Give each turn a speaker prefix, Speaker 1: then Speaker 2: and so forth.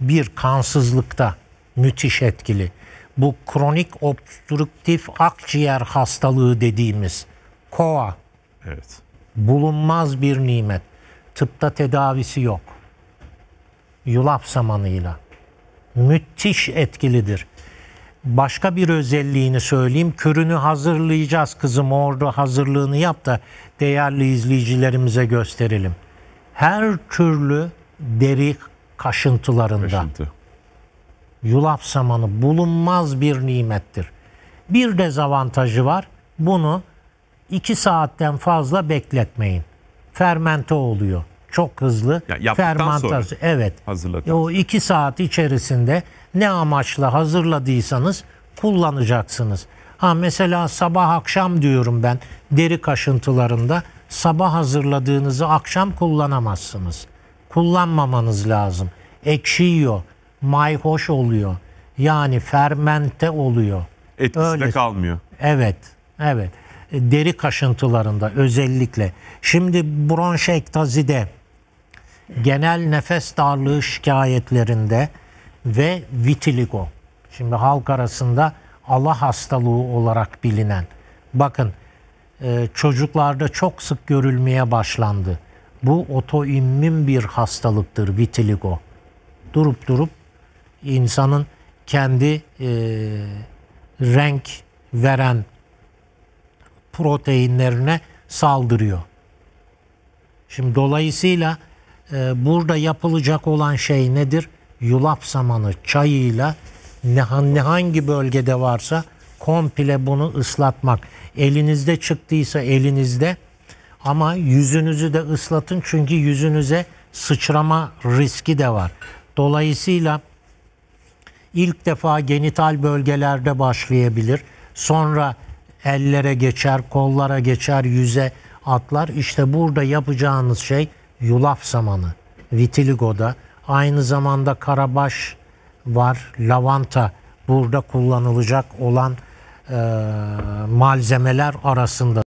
Speaker 1: bir kansızlıkta müthiş etkili. Bu kronik obstrüktif akciğer hastalığı dediğimiz KOA
Speaker 2: Evet.
Speaker 1: bulunmaz bir nimet. Tıpta tedavisi yok. Yulaf samanıyla. Müthiş etkilidir. Başka bir özelliğini söyleyeyim. Körünü hazırlayacağız kızım orada hazırlığını yap da değerli izleyicilerimize gösterelim. Her türlü deri kaşıntılarında
Speaker 2: Kaşıntı.
Speaker 1: yulaf samanı bulunmaz bir nimettir. Bir dezavantajı var. Bunu 2 saatten fazla bekletmeyin. Fermente oluyor. Çok hızlı.
Speaker 2: Ya
Speaker 1: Fermentasyon. Evet.
Speaker 2: hazırladıktan
Speaker 1: O 2 saat içerisinde ne amaçla hazırladıysanız kullanacaksınız. Ha mesela sabah akşam diyorum ben deri kaşıntılarında sabah hazırladığınızı akşam kullanamazsınız. Kullanmamanız lazım. Ekşiyor, mayhoş oluyor. Yani fermente oluyor.
Speaker 2: Etkisi de
Speaker 1: Öyle.
Speaker 2: kalmıyor.
Speaker 1: Evet, evet. E, Deri kaşıntılarında özellikle. Şimdi bronşektazide, genel nefes darlığı şikayetlerinde ve vitiligo. Şimdi halk arasında Allah hastalığı olarak bilinen. Bakın e, çocuklarda çok sık görülmeye başlandı. Bu otoimmün bir hastalıktır vitiligo. Durup durup insanın kendi e, renk veren proteinlerine saldırıyor. Şimdi dolayısıyla e, burada yapılacak olan şey nedir? Yulaf samanı çayıyla ne, ne hangi bölgede varsa komple bunu ıslatmak. Elinizde çıktıysa elinizde ama yüzünüzü de ıslatın çünkü yüzünüze sıçrama riski de var. Dolayısıyla ilk defa genital bölgelerde başlayabilir. Sonra ellere geçer, kollara geçer, yüze atlar. İşte burada yapacağınız şey yulaf samanı. Vitiligo'da aynı zamanda karabaş var, lavanta burada kullanılacak olan eee malzemeler arasında.